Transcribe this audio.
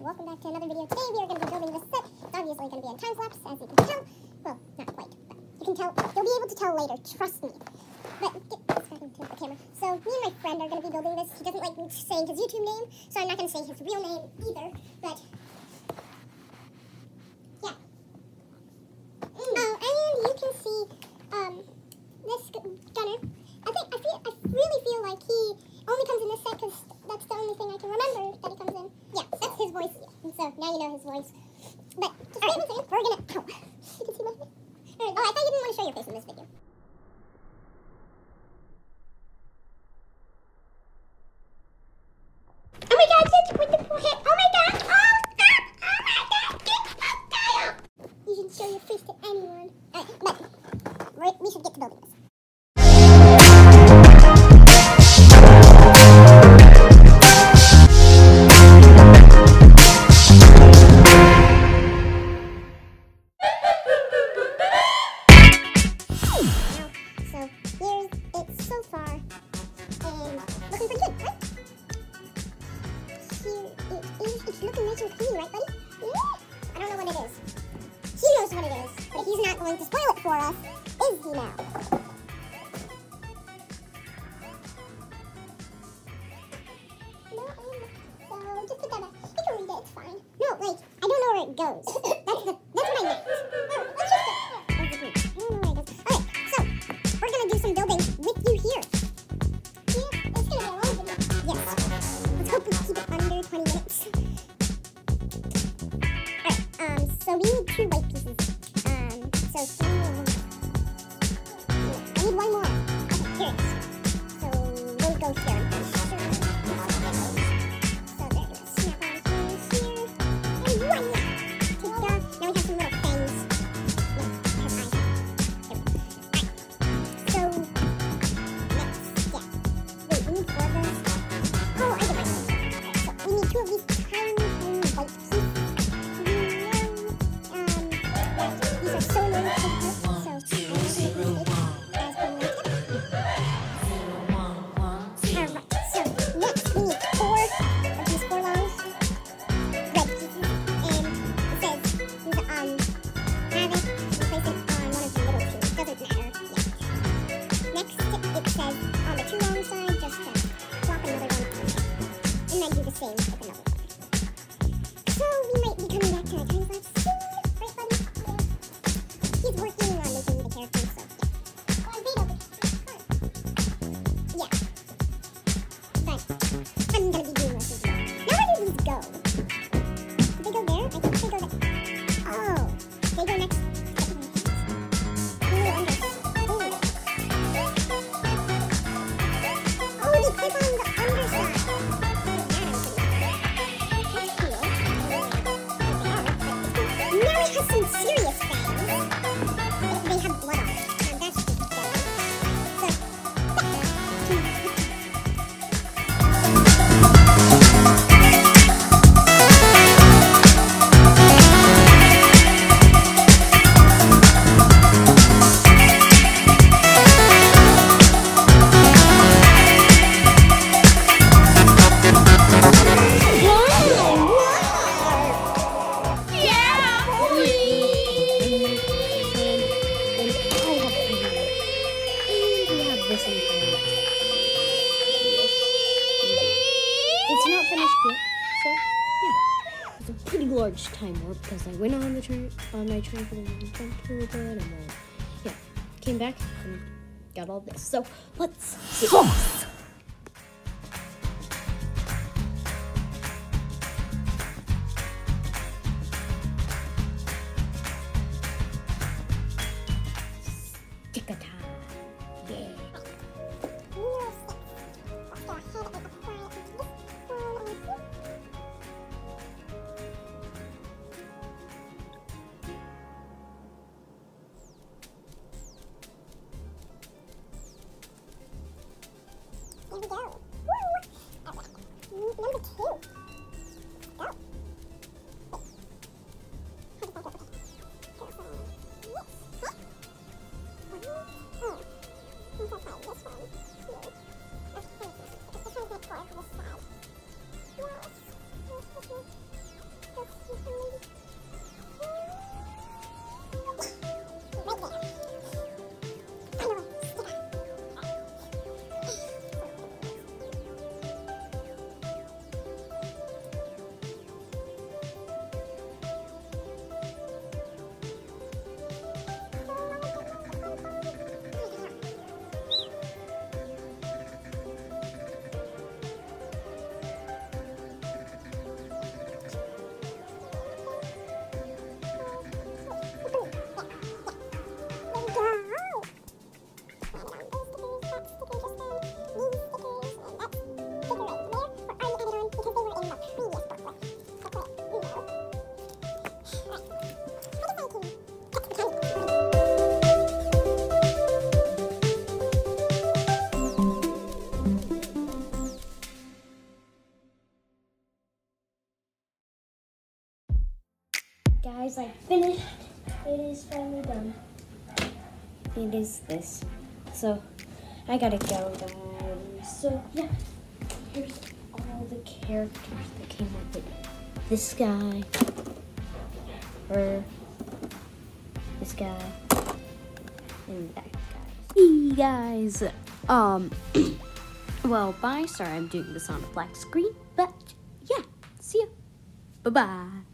welcome back to another video. Today we are going to be building this set. It's obviously going to be a time lapse, as you can tell. Well, not quite, but you can tell. You'll be able to tell later, trust me. But get the camera. So me and my friend are going to be building this. He doesn't like me saying his YouTube name, so I'm not going to say his real name either. But yeah. Oh, and you can see um, this gu- gunner. I think I feel I really feel like he only comes in this set because that's the only thing I can remember that he comes in. Yeah, that's his voice. And so now you know his voice. But just wait a. We're gonna. Ow. You can see my face. Alright, Oh, I thought you didn't want to show your face in this video. Oh my God! Oh my God! Oh! Oh my God! You should show your face to anyone. Alright, but we we should get to building this. Going to spoil it for us, is he now? No, um, so just. You can read it. It's fine. No, like I don't know where it goes. time warp because I went on the train on my trampoline and jumped really good and then yeah, came back and got all this. So let's see. Tick-a-ta. Yeah. Guys, I finished. It is finally done. It is this. So, I gotta go, guys. So, yeah. Here's all the characters that came up with it. This guy. Her. This guy. And that guy. Hey, guys. Um, well, bye. Sorry I'm doing this on a black screen. But, yeah. See ya. Bye-bye.